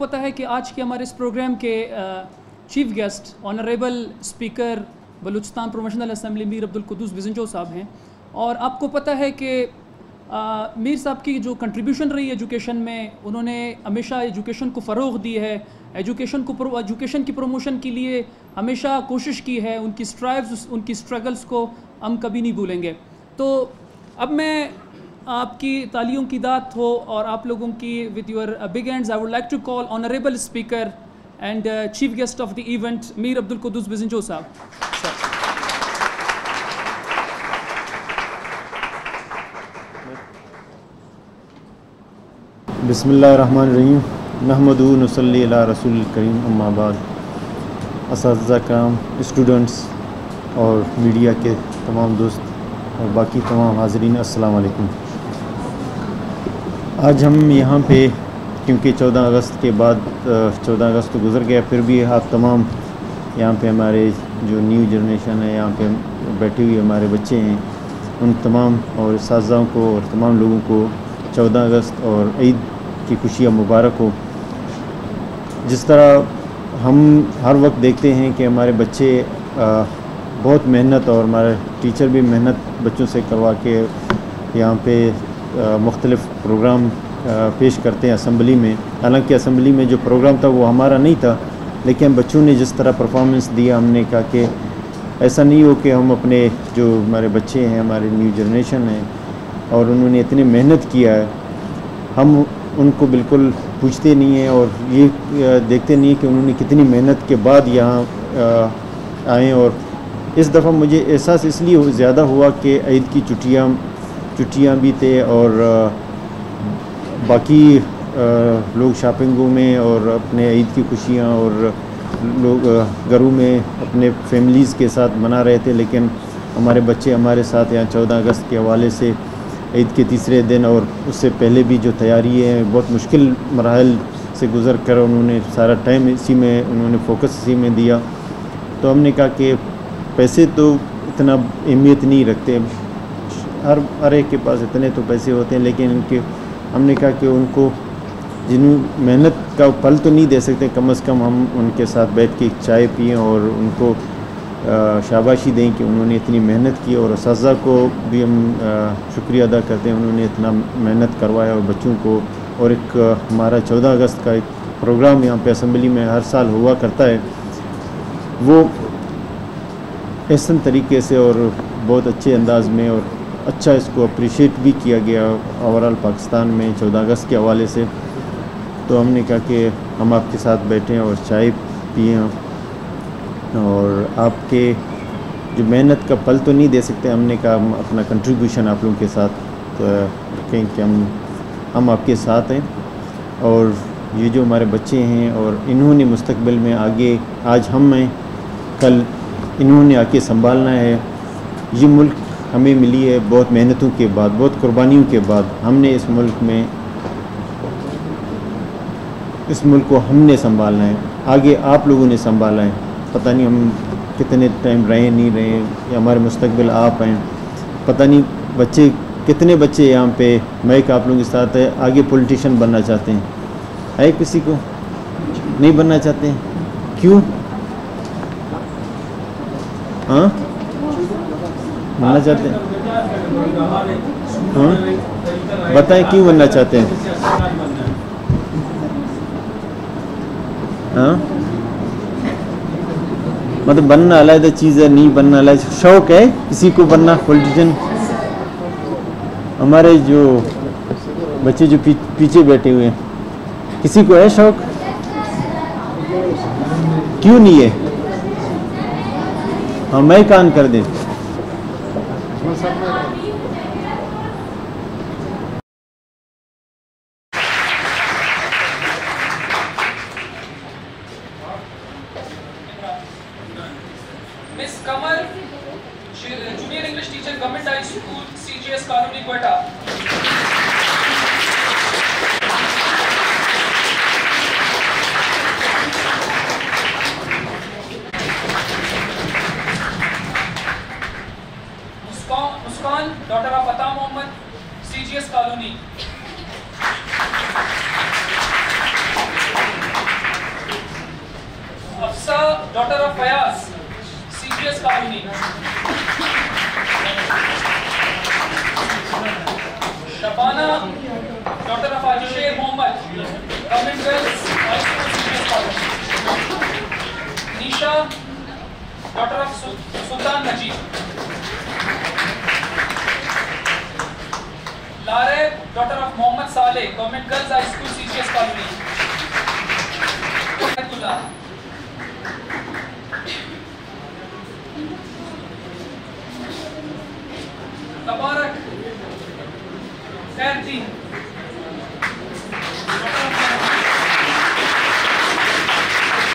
پتا ہے کہ آج کے ہمارے اس پروگرام کے chief guest honourable speaker Balochistan promotional assembly Mir Abdul Quddus Bizenjo sahab ہیں اور آپ کو پتہ ہے کہ میر صاحب کی جو کنٹریبیوشن رہی ایجوکیشن میں، انہوں نے ہمیشہ ایجوکیشن کو فروغ دی ہے ایجوکیشن کو ایجوکیشن کی پروموشن کے لیے ہمیشہ کوشش کی ہے، ان کی اسٹرائیوز ان کی اسٹرگلس کو ہم کبھی نہیں بھولیں گے۔ تو اب میں آپ کی تالیوں کی دات ہو اور آپ لوگوں کی with your big hands I would like to call honourable speaker and chief guest of the event Mir Abdul Quddus Bizenjo sahab بسم اللہ الرحمن الرحیم محمد نصلی اللہ رسول الکریم اما بعد اساتذہ کرام اسٹوڈنٹس اور میڈیا کے تمام دوست اور باقی تمام حاضرین، السلام علیکم. آج ہم یہاں پہ، کیونکہ چودہ اگست کے بعد چودہ اگست تو گزر گیا، پھر بھی آپ تمام یہاں پہ ہمارے جو نیو جنریشن ہے، یہاں پہ بیٹھے ہوئے ہمارے بچے ہیں، ان تمام اور اساتذہ کو اور تمام لوگوں کو چودہ اگست اور عید کی خوشیاں مبارک ہو جس طرح ہم ہر وقت دیکھتے ہیں کہ ہمارے بچے بہت محنت اور ہمارے ٹیچر بھی محنت بچوں سے کروا کے یہاں پہ مختلف پروگرام پیش کرتے ہیں اسمبلی میں۔ حالانکہ اسمبلی میں جو پروگرام تھا وہ ہمارا نہیں تھا، لیکن بچوں نے جس طرح پرفارمنس دیا، ہم نے کہا کہ ایسا نہیں ہو کہ ہم اپنے جو ہمارے بچے ہیں، ہمارے نیو جنریشن ہیں، اور انہوں نے اتنی محنت کیا ہے۔ ہم ان کو بالکل پوچھتے نہیں ہیں اور یہ دیکھتے نہیں کہ انہوں نے کتنی محنت کے بعد یہاں آئیں اور اس دفعہ مجھے احساس اس لیے زیادہ ہوا کہ عید کی چھٹیاں چھٹیاں بھی تھے اور باقی لوگ شاپنگوں میں اور اپنے عید کی خوشیاں اور لوگ گھروں میں اپنے فیملیز کے ساتھ منا رہے تھے، لیکن ہمارے بچے ہمارے ساتھ یہاں چودہ اگست کے حوالے سے عید کے تیسرے دن اور اس سے پہلے بھی جو تیاری ہے، بہت مشکل مراحل سے گزر کر انہوں نے سارا ٹائم اسی میں، انہوں نے فوکس اسی میں دیا۔ تو ہم نے کہا کہ پیسے تو اتنا اہمیت نہیں رکھتے۔ ہر ہر ایک کے پاس اتنے تو پیسے ہوتے ہیں، لیکن ان کے ہم نے کہا کہ ان کو جنہوں محنت کا پھل تو نہیں دے سکتے، کم از کم ہم ان کے ساتھ بیٹھ کے چائے پئیں اور ان کو شاباشی دیں کہ انہوں نے اتنی محنت کی اور اساتذہ کو بھی ہم شکریہ ادا کرتے ہیں، انہوں نے اتنا محنت کروایا اور بچوں کو اور ایک ہمارا چودہ اگست کا ایک پروگرام یہاں پہ اسمبلی میں ہر سال ہوا کرتا ہے۔ وہ احسن طریقے سے اور بہت اچھے انداز میں اور اچھا اس کو اپریشیٹ بھی کیا گیا اوورال پاکستان میں چودہ اگست کے حوالے سے۔ تو ہم نے کہا کہ ہم آپ کے ساتھ بیٹھیں اور چائے پئیں اور آپ کے جو محنت کا پل تو نہیں دے سکتے، ہم نے کہا ہم اپنا کنٹریبیوشن آپ لوگوں کے ساتھ رکھیں کہ ہم ہم آپ کے ساتھ ہیں۔ اور یہ جو ہمارے بچے ہیں اور انہوں نے مستقبل میں آگے، آج ہم ہیں، کل انہوں نے آ کے سنبھالنا ہے۔ یہ ملک ہمیں ملی ہے بہت محنتوں کے بعد، بہت قربانیوں کے بعد ہم نے اس ملک میں اس ملک کو ہم نے سنبھالنا ہے، آگے آپ لوگوں نے سنبھالا ہے۔ پتہ نہیں ہم کتنے ٹائم رہے، نہیں رہے، یا ہمارے مستقبل آپ ہیں۔ پتہ نہیں بچے، کتنے بچے یہاں پہ میں ایک آپ لوگوں کے ساتھ ہے، آگے پولیٹیشین بننا چاہتے ہیں۔ ہے کسی کو؟ نہیں بننا چاہتے ہیں؟ کیوں؟ ہاں؟ بننا چاہتے ہیں؟ ہاں؟ بتائیں کیوں بننا چاہتے ہیں؟ ہاں؟ مطلب بننا علیحدہ چیز ہے، نہیں بننا علیحدہ شوق ہے کسی کو بننا پولیٹیشین ہمارے جو بچے جو پیچھے بیٹھے ہوئے ہیں، کسی کو ہے شوق؟ کیوں نہیں ہے؟ ہاں میں کان کر دیں۔ گورنمنٹ سی جی ایسنی quota Muskan daughter of Ata Muhammad C G S colony Afsa daughter of Fayyaz C G S colony Shabana doctor Afaz Sher Muhammad government Wells high school senior college Nisha doctor of Sultan Najeeb Tariq daughter of Muhammad Saleh government girls high school C G S colony تبارك 13